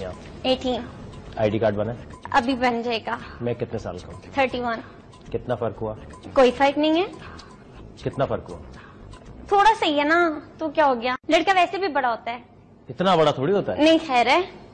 Eighteen ID card बना? है? अभी बन जाएगा। मैं कितने साल का हूँ? थर्टी वन कितना फ़र्क हुआ? कोई फ़र्क नहीं है। कितना फ़र्क हुआ? थोड़ा सही है ना तो क्या हो गया? लड़का वैसे भी बड़ा होता है। इतना बड़ा थोड़ी होता है? नहीं खैर है।